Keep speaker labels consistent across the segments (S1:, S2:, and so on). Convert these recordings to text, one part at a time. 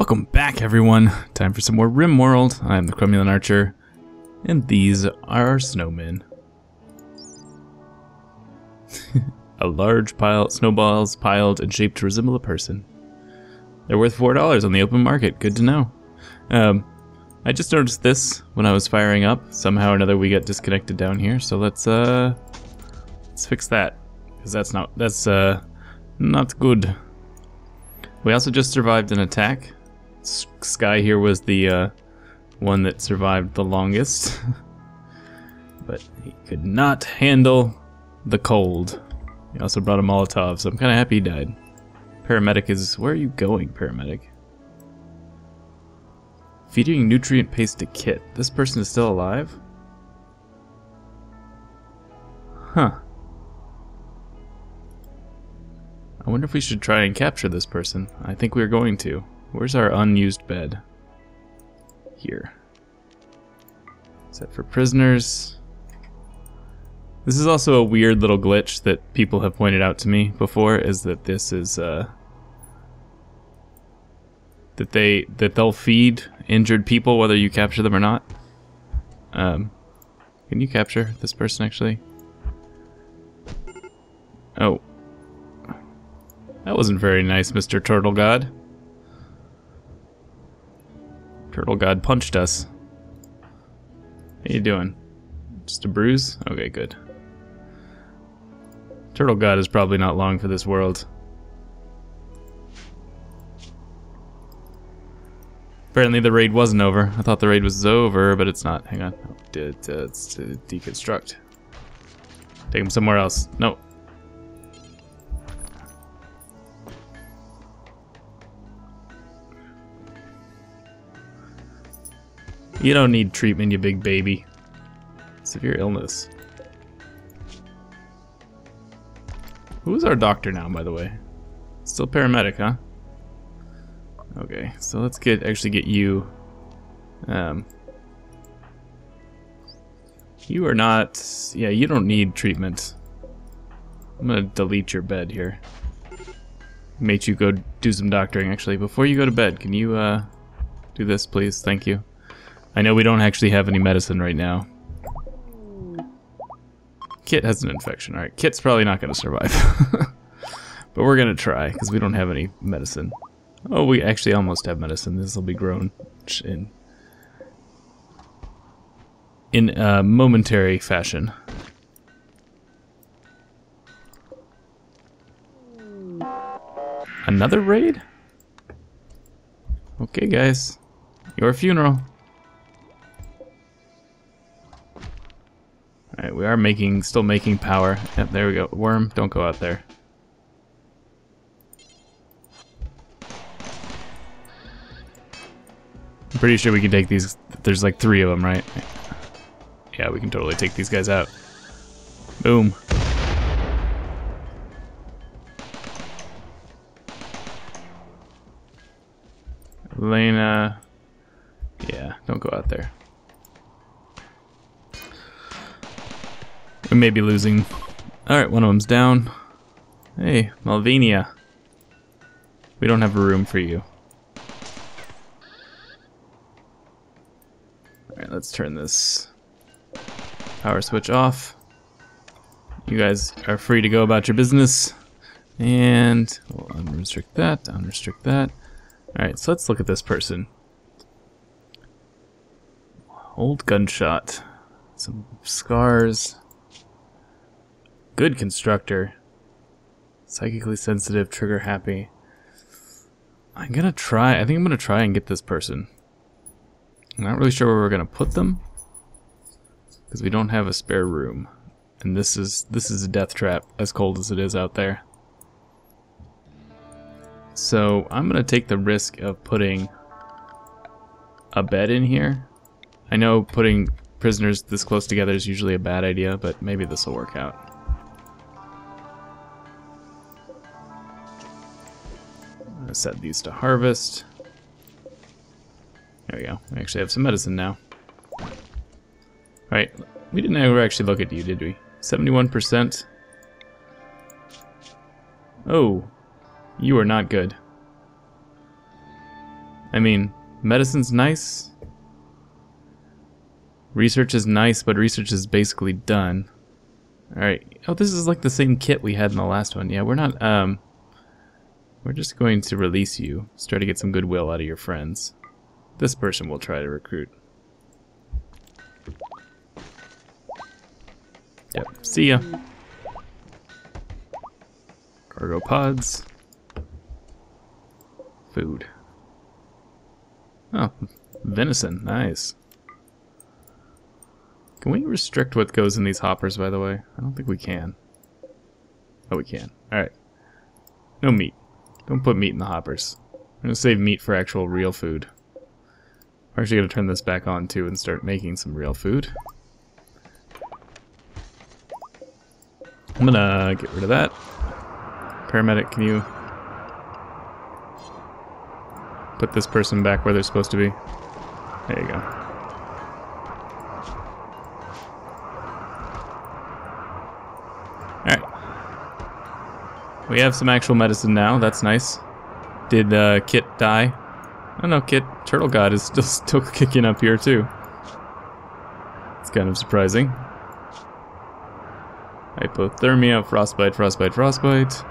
S1: Welcome back, everyone. Time for some more RimWorld. I'm the Cromulent Archer, and these are our snowmen. a large pile snowballs piled and shaped to resemble a person. They're worth four dollars on the open market. Good to know. Um, I just noticed this when I was firing up. Somehow or another, we got disconnected down here. So let's uh, let's fix that because that's not that's uh, not good. We also just survived an attack. Sky here was the uh, one that survived the longest, but he could not handle the cold. He also brought a Molotov, so I'm kind of happy he died. Paramedic is... Where are you going, paramedic? Feeding nutrient paste to Kit. This person is still alive? Huh. I wonder if we should try and capture this person. I think we're going to. Where's our unused bed? Here. Set for prisoners. This is also a weird little glitch that people have pointed out to me before, is that this is, uh... That they, that they'll feed injured people whether you capture them or not. Um, can you capture this person actually? Oh. That wasn't very nice, Mr. Turtle God. Turtle God punched us. How you doing? Just a bruise? Okay, good. Turtle God is probably not long for this world. Apparently the raid wasn't over. I thought the raid was over, but it's not. Hang on. Oh, it's to deconstruct. Take him somewhere else. No, You don't need treatment, you big baby. Severe illness. Who's our doctor now, by the way? Still paramedic, huh? Okay, so let's get actually get you. Um, you are not. Yeah, you don't need treatment. I'm gonna delete your bed here. Make you go do some doctoring. Actually, before you go to bed, can you uh, do this, please? Thank you. I know we don't actually have any medicine right now. Kit has an infection. Alright, Kit's probably not going to survive. but we're going to try, because we don't have any medicine. Oh, we actually almost have medicine. This will be grown in in a momentary fashion. Another raid? Okay, guys. Your funeral. Are making, still making power. Yep, there we go. Worm, don't go out there. I'm pretty sure we can take these, there's like three of them, right? Yeah, we can totally take these guys out. Boom. Elena, yeah, don't go out there. We may be losing. Alright, one of them's down. Hey, Malvinia. We don't have a room for you. Alright, let's turn this power switch off. You guys are free to go about your business. And we'll unrestrict that, unrestrict that. Alright, so let's look at this person. Old gunshot. Some scars. Good constructor. Psychically sensitive, trigger happy. I'm gonna try, I think I'm gonna try and get this person. I'm not really sure where we're gonna put them. Because we don't have a spare room. And this is, this is a death trap, as cold as it is out there. So I'm gonna take the risk of putting a bed in here. I know putting prisoners this close together is usually a bad idea, but maybe this will work out. Gonna set these to harvest. There we go. We actually have some medicine now. Alright, We didn't ever actually look at you, did we? 71%. Oh. You are not good. I mean, medicine's nice. Research is nice, but research is basically done. Alright. Oh, this is like the same kit we had in the last one. Yeah, we're not, um... We're just going to release you. Try to get some goodwill out of your friends. This person will try to recruit. Yep. See ya. Cargo pods. Food. Oh, venison. Nice. Can we restrict what goes in these hoppers, by the way? I don't think we can. Oh, we can. Alright. No meat. Don't put meat in the hoppers. I'm gonna save meat for actual real food. We're actually gonna turn this back on, too, and start making some real food. I'm gonna get rid of that. Paramedic, can you put this person back where they're supposed to be? There you go. Alright. We have some actual medicine now, that's nice. Did uh, Kit die? Oh no, Kit, Turtle God is still, still kicking up here too. It's kind of surprising. Hypothermia, frostbite, frostbite, frostbite.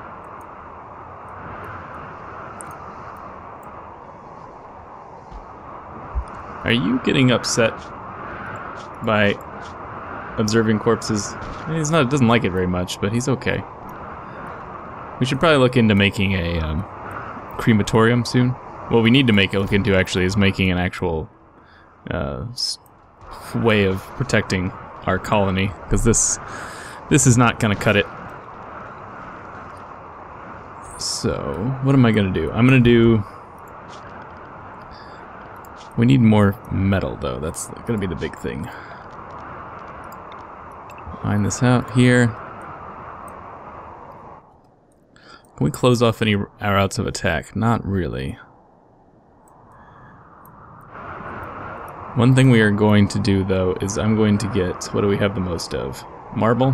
S1: Are you getting upset by observing corpses? He's not doesn't like it very much, but he's okay. We should probably look into making a um, crematorium soon. What we need to make it look into actually is making an actual uh, way of protecting our colony, because this this is not gonna cut it. So, what am I gonna do? I'm gonna do we need more metal, though. That's to be the big thing. Find this out here. Can we close off any our routes of attack? Not really. One thing we are going to do, though, is I'm going to get... What do we have the most of? Marble?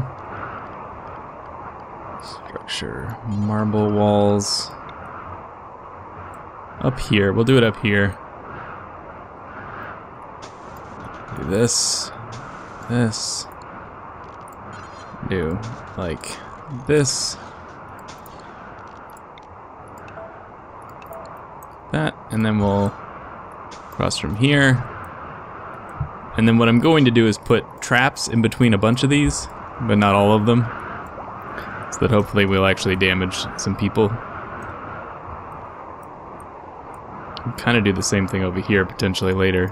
S1: Structure. Marble walls. Up here. We'll do it up here. Do this, this, do like this, that, and then we'll cross from here. And then what I'm going to do is put traps in between a bunch of these, but not all of them, so that hopefully we'll actually damage some people. Kind of do the same thing over here potentially later.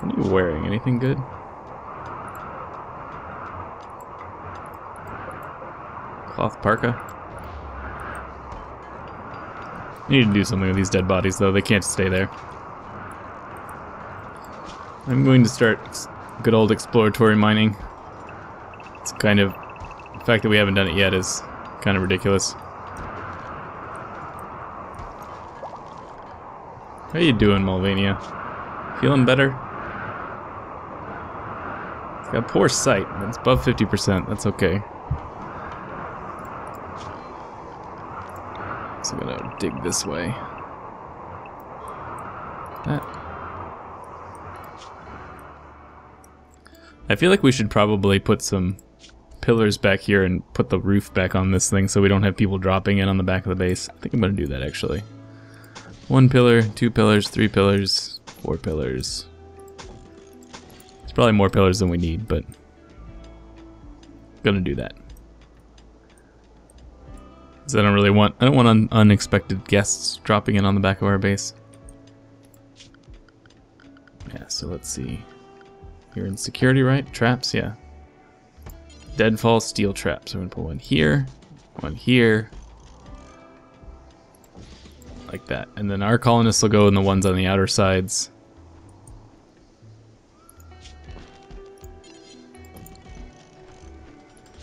S1: What are you wearing? Anything good? Cloth parka? Need to do something with these dead bodies, though. They can't stay there. I'm going to start good old exploratory mining. It's kind of... The fact that we haven't done it yet is kind of ridiculous. How you doing, Mulvania? Feeling better? Got poor sight. It's above 50%. That's okay. So I'm gonna dig this way. That. I feel like we should probably put some pillars back here and put the roof back on this thing so we don't have people dropping in on the back of the base. I think I'm gonna do that actually. One pillar, two pillars, three pillars, four pillars, it's probably more pillars than we need, but gonna do that. Because I don't really want, I don't want un unexpected guests dropping in on the back of our base. Yeah, so let's see. You're in security, right? Traps, yeah. Deadfall steel traps. We're gonna put one here, one here, like that. And then our colonists will go in the ones on the outer sides.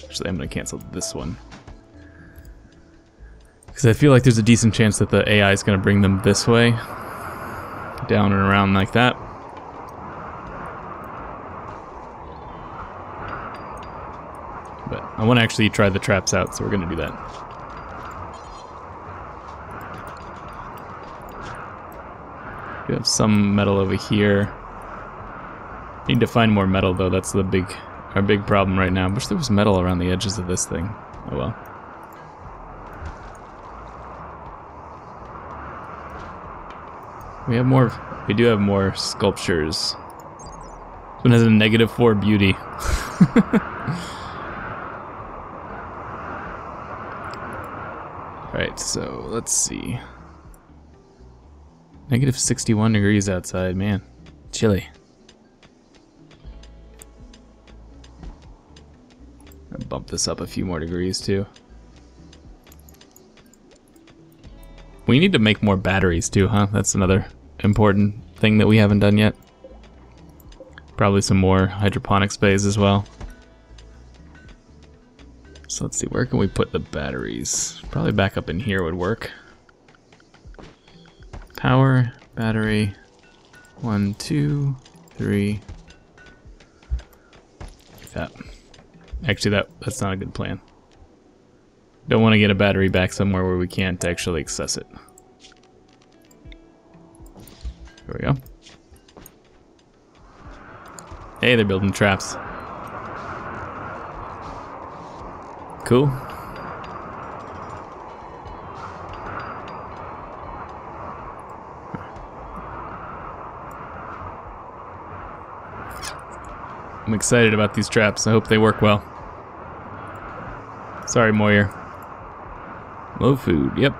S1: Actually, I'm to cancel this one. Because I feel like there's a decent chance that the AI is going to bring them this way. Down and around like that. But I want to actually try the traps out, so we're going to do that. We have some metal over here. Need to find more metal though. That's the big, our big problem right now. I Wish there was metal around the edges of this thing. Oh well. We have more. We do have more sculptures. This one has a negative four beauty. Alright, so let's see. Negative 61 degrees outside, man. Chilly. I'll bump this up a few more degrees too. We need to make more batteries too, huh? That's another important thing that we haven't done yet. Probably some more hydroponic space as well. So let's see, where can we put the batteries? Probably back up in here would work. Power, battery, one, two, three. Like that. Actually, that that's not a good plan. Don't want to get a battery back somewhere where we can't actually access it. There we go. Hey, they're building traps. Cool. I'm excited about these traps. I hope they work well. Sorry, Moyer. Low food, yep.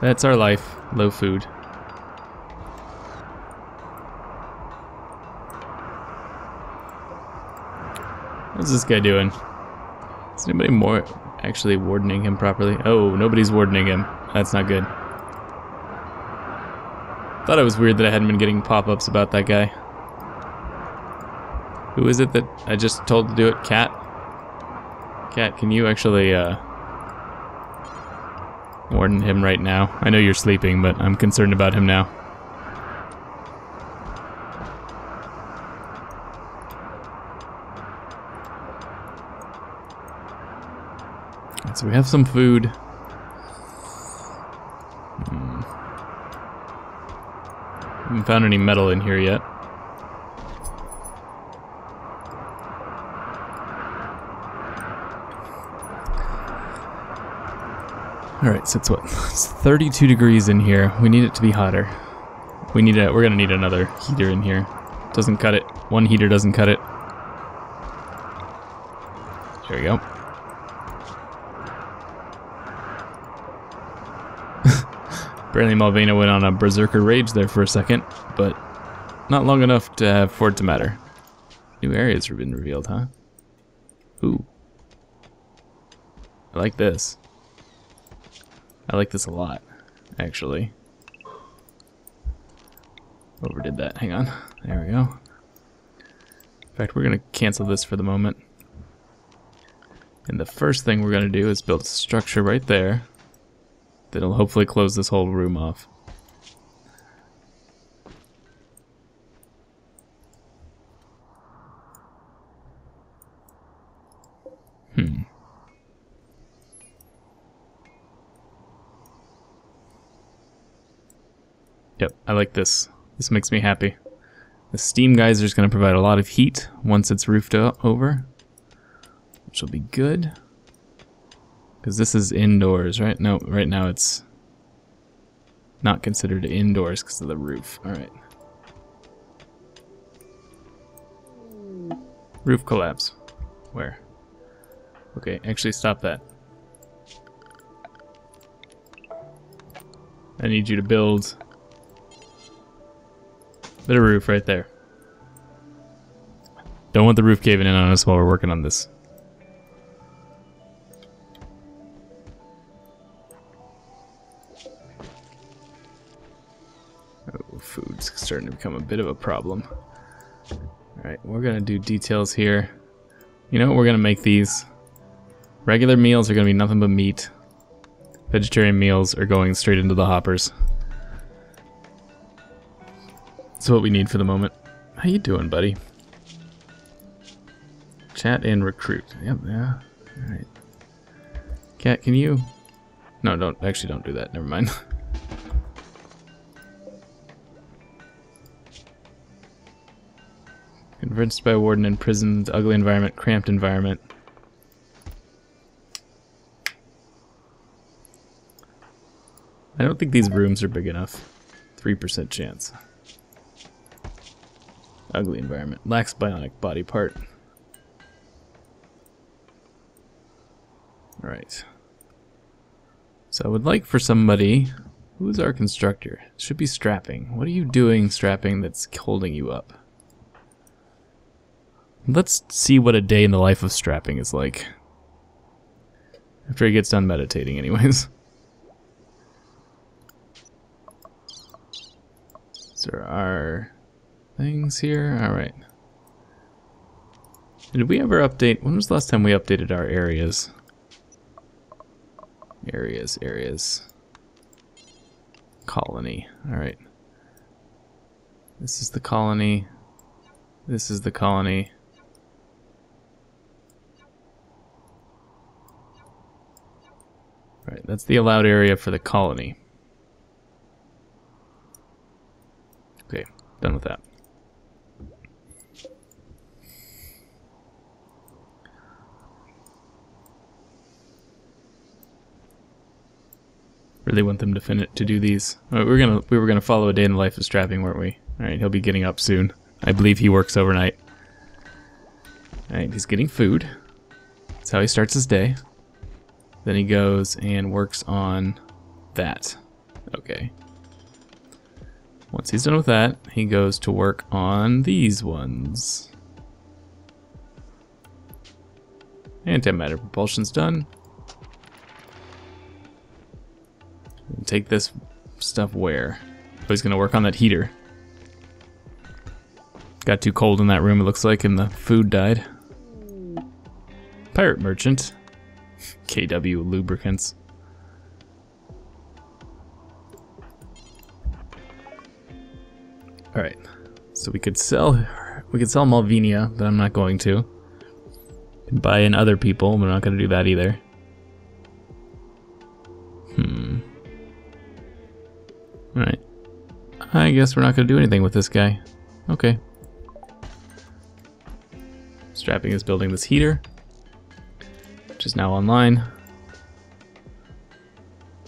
S1: That's our life, low food. What's this guy doing? Is anybody more actually wardening him properly? Oh, nobody's wardening him. That's not good. Thought it was weird that I hadn't been getting pop-ups about that guy. Who is it that I just told to do it? Cat? Cat, can you actually, uh... Warden him right now? I know you're sleeping, but I'm concerned about him now. So we have some food. Hmm. Haven't found any metal in here yet. Alright, so it's what? It's 32 degrees in here. We need it to be hotter. We need a, we're gonna need another heater in here. Doesn't cut it. One heater doesn't cut it. There we go. Apparently Malvina went on a berserker rage there for a second, but not long enough to have, for it to matter. New areas have been revealed, huh? Ooh. I like this. I like this a lot, actually. Overdid that. Hang on. There we go. In fact, we're going to cancel this for the moment. And the first thing we're going to do is build a structure right there that'll hopefully close this whole room off. Hmm. Yep, I like this. This makes me happy. The steam geyser is going to provide a lot of heat once it's roofed over, which will be good. Because this is indoors, right? No, right now it's not considered indoors because of the roof. All right. Roof collapse. Where? Okay, actually stop that. I need you to build a bit of roof right there. Don't want the roof caving in on us while we're working on this. Food's starting to become a bit of a problem. Alright, we're gonna do details here. You know what, we're gonna make these. Regular meals are gonna be nothing but meat. Vegetarian meals are going straight into the hoppers. That's what we need for the moment. How you doing, buddy? Chat and recruit. Yep, yeah. Alright. Cat, can you... No, don't. Actually, don't do that. Never mind. Convinced by warden, imprisoned, ugly environment, cramped environment. I don't think these rooms are big enough. 3% chance. Ugly environment. Lacks bionic body part. Alright. So I would like for somebody... Who's our constructor? Should be strapping. What are you doing, strapping, that's holding you up? Let's see what a day in the life of strapping is like. After he gets done meditating, anyways. there are things here. Alright. Did we ever update? When was the last time we updated our areas? Areas, areas. Colony. Alright. This is the colony. This is the colony. Right, that's the allowed area for the colony. Okay, done with that. Really want them to fin to do these. Right, we are gonna we were gonna follow a day in the life of strapping, weren't we? All right, he'll be getting up soon. I believe he works overnight. All right, he's getting food. That's how he starts his day. Then he goes and works on that. Okay. Once he's done with that, he goes to work on these ones. Antimatter propulsion's done. Take this stuff where? Oh, he's gonna work on that heater. Got too cold in that room, it looks like, and the food died. Pirate merchant. KW lubricants. Alright. So we could sell we could sell Malvinia, but I'm not going to. buy in other people, we're not gonna do that either. Hmm. Alright. I guess we're not gonna do anything with this guy. Okay. Strapping is building this heater, now online.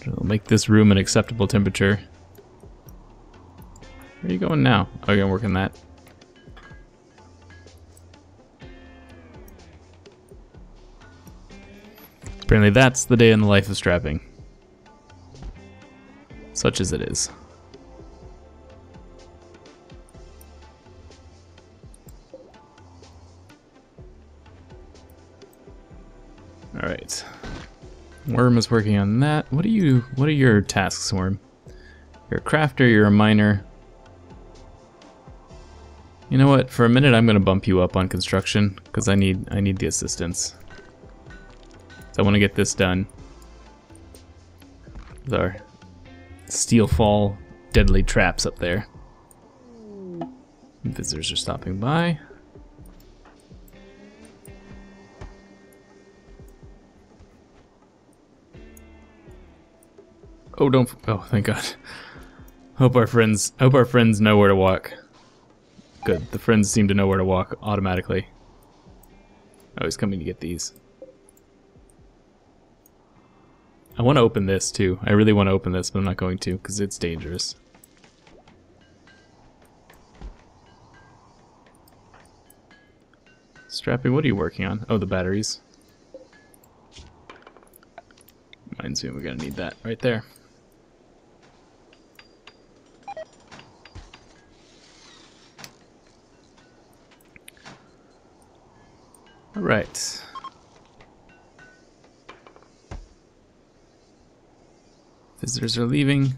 S1: It'll make this room an acceptable temperature. Where are you going now? Oh, you're gonna work on that. Apparently that's the day in the life of strapping. Such as it is. Worm is working on that. What are you what are your tasks, Worm? You're a crafter, you're a miner, you know what? For a minute, I'm gonna bump you up on construction because I need I need the assistance. So I want to get this done. Our steel fall deadly traps up there. Visitors are stopping by. Oh, don't. Oh, thank God. Hope our friends. Hope our friends know where to walk. Good. The friends seem to know where to walk automatically. Oh, he's coming to get these. I want to open this too. I really want to open this, but I'm not going to because it's dangerous. Strapping, what are you working on? Oh, the batteries. Reminds me we're going to need that right there. Alright. Visitors are leaving.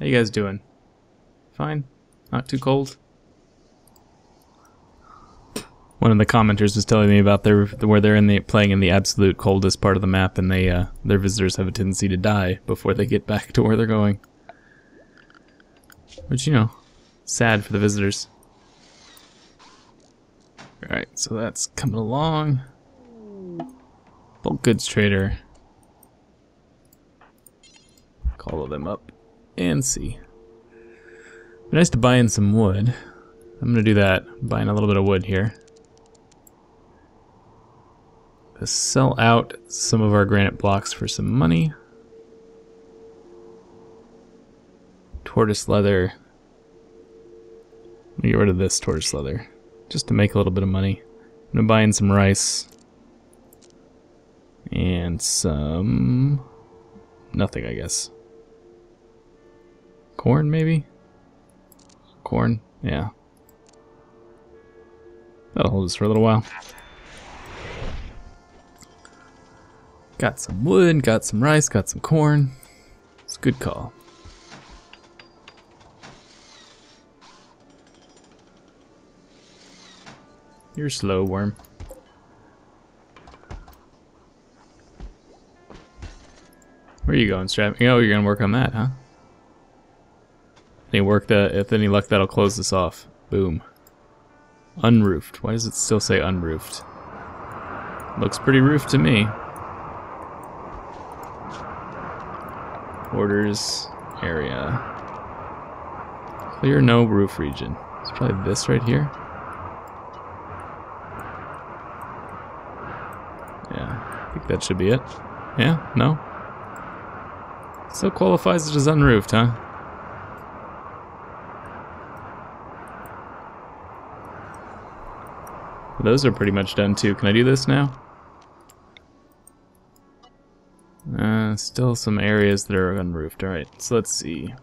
S1: How you guys doing? Fine? Not too cold? One of the commenters was telling me about their where they're in the playing in the absolute coldest part of the map, and they uh, their visitors have a tendency to die before they get back to where they're going. Which you know, sad for the visitors. Alright, so that's coming along. Bulk goods trader. Call them up and see. Be nice to buy in some wood. I'm gonna do that. Buying a little bit of wood here. Let's sell out some of our granite blocks for some money. Tortoise leather. Get rid of this tortoise leather. Just to make a little bit of money. I'm gonna buy in some rice. And some... Nothing, I guess. Corn, maybe? Corn? Yeah. That'll hold us for a little while. Got some wood, got some rice, got some corn. It's a good call. You're slow, worm. Where are you going, Strap? Oh, you're gonna work on that, huh? Any work that, if any luck, that'll close this off. Boom. Unroofed. Why does it still say unroofed? Looks pretty roofed to me. Orders area. Clear no roof region. It's probably this right here. Yeah, I think that should be it. Yeah? No? Still qualifies as unroofed, huh? Those are pretty much done too. Can I do this now? Uh, still some areas that are unroofed. Alright, so let's see.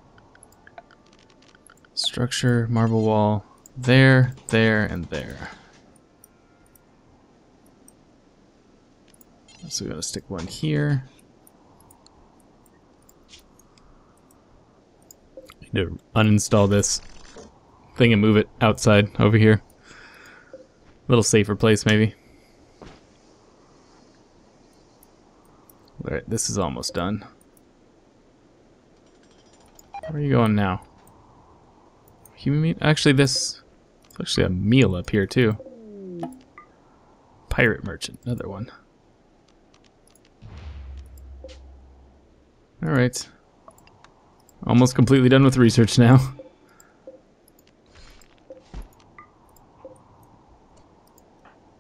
S1: Structure, marble wall, there, there, and there. So we gotta stick one here. Need to uninstall this thing and move it outside over here. A little safer place, maybe. Alright, this is almost done. Where are you going now? Human meat? Actually, this... Actually, a meal up here, too. Pirate merchant, another one. Alright. Almost completely done with research now.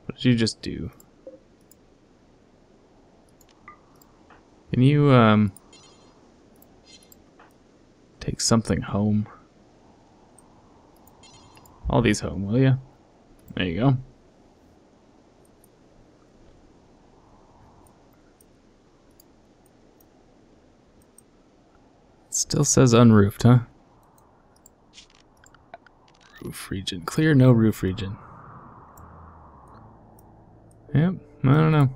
S1: What did you just do? Can you, um... Take something home? All these home, will you? There you go. Still says unroofed, huh? Roof region. Clear, no roof region. Yep, I don't know.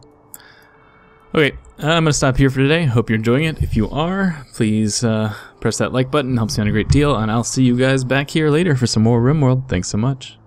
S1: Okay, I'm going to stop here for today. Hope you're enjoying it. If you are, please uh, press that like button. Helps me out a great deal. And I'll see you guys back here later for some more RimWorld. Thanks so much.